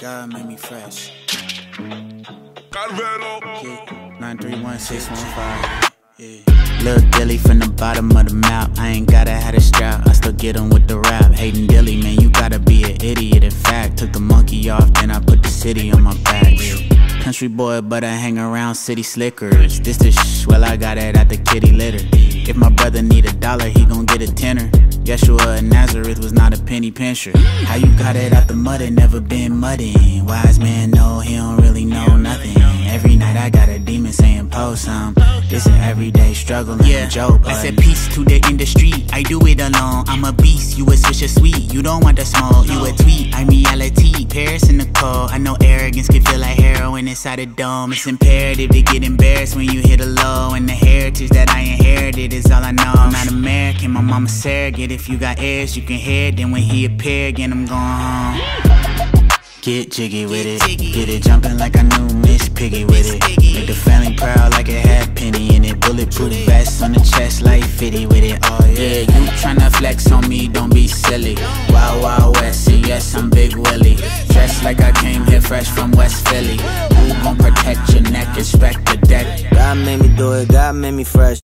God made me fresh. Carvelo. Yeah, 931 Yeah. Lil Dilly from the bottom of the map. I ain't gotta have a strap. I still get 'em with the rap. Hating Dilly, man, you gotta be an idiot. In fact, took the monkey off, then I put the city on my back. Country boy, but I hang around city slickers. This the sh, well, I got it at the kitty litter. If my brother need a dollar, he gon' get a tenner. Yeshua of Nazareth was not a penny pincher. How you got it out the mud and never been mudding? Wise man no, he don't really know nothing. Every night I got a demon saying post some. This an everyday struggle and Yeah, a joke. I said peace to Dick in the industry. I do it alone. I'm a beast. You a swisher sweet. You don't want the small. You a tweet. I'm reality. Paris in the cold. I know arrogance can feel like heroin inside a dome. It's imperative to get embarrassed when you hit I inherited is all I know. I'm not American. My mama surrogate. If you got ears, you can hear. Then when he appear again, I'm going home. Get jiggy with it. Get it jumping like I knew Miss Piggy with it. Make the family proud like it had penny in it. Bulletproof vest on the chest like 50 with it. Oh yeah, you tryna flex on me, don't be silly. Wild Wild West, see yes, I'm Big Willie. Dressed like I came here fresh from West Philly. Who gon' protect your neck? Inspect the deck. God made me do it, God made me fresh.